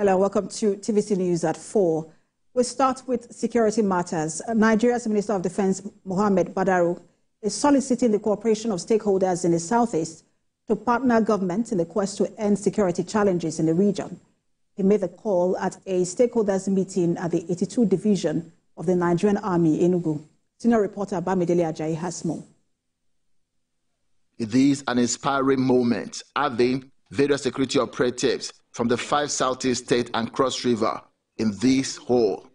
Hello, welcome to TVC News at 4. We start with security matters. Nigeria's Minister of Defense, Mohammed Badaru, is soliciting the cooperation of stakeholders in the southeast to partner government in the quest to end security challenges in the region. He made the call at a stakeholders meeting at the 82 Division of the Nigerian Army in Enugu. Senior reporter Bamidele Ajayi has more. It is an inspiring moment having various security operatives from the five southeast states and Cross River in this hall.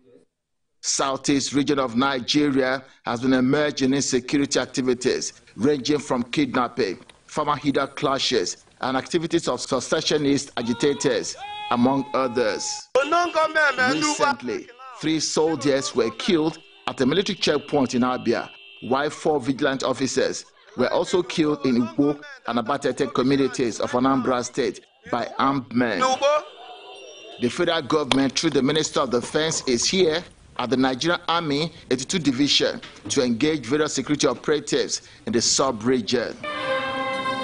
Southeast region of Nigeria has been emerging in security activities ranging from kidnapping, farmer herder clashes, and activities of secessionist agitators, among others. Recently, three soldiers were killed at a military checkpoint in Abia, while four vigilant officers were also killed in Igbo and Abatete communities of Anambra State by armed men. The federal government, through the Minister of Defense, is here at the Nigerian Army 82 Division to engage various security operatives in the sub-region.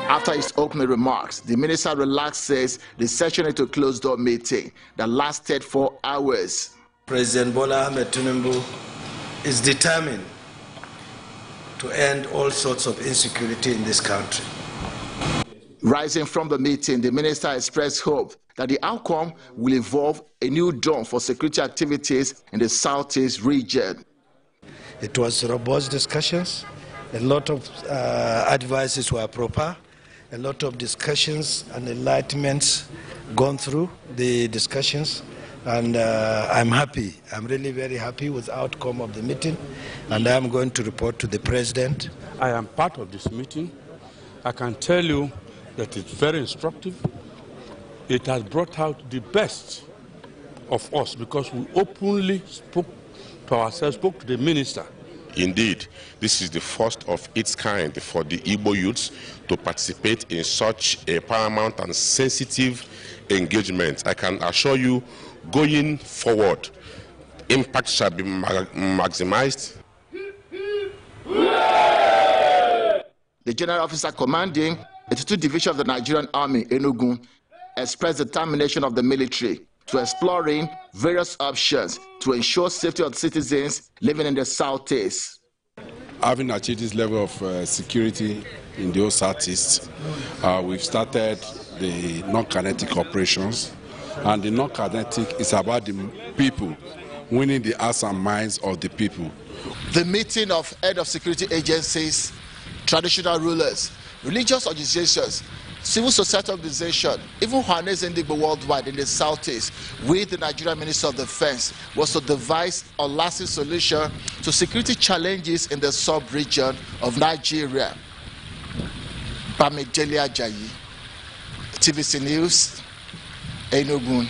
After his opening remarks, the minister relaxes the session into a closed-door meeting that lasted for hours. President Bola Ahmed Tinubu is determined to end all sorts of insecurity in this country. Rising from the meeting, the minister expressed hope that the outcome will involve a new dawn for security activities in the southeast region. It was robust discussions. A lot of uh, advices were proper. A lot of discussions and enlightenments gone through the discussions and uh, I'm happy. I'm really very happy with the outcome of the meeting, and I'm going to report to the president. I am part of this meeting. I can tell you that it's very instructive. It has brought out the best of us because we openly spoke to ourselves, spoke to the minister. Indeed, this is the first of its kind for the Igbo youths to participate in such a paramount and sensitive engagement. I can assure you going forward, impact shall be maximized. The general officer commanding 82 Division of the Nigerian Army, Enugu, expressed determination of the military to exploring various options to ensure safety of citizens living in the southeast. Having achieved this level of uh, security in the whole southeast, uh, we've started the non-kinetic operations and the non-kinetic is about the people, winning the hearts and minds of the people. The meeting of head of security agencies, traditional rulers, religious organizations, civil society organizations, even Ohanaeze Ndigbo worldwide in the southeast, with the Nigerian Minister of Defense, was to devise a lasting solution to security challenges in the sub-region of Nigeria. Bamidele Ajayi, TVC News, Enugu.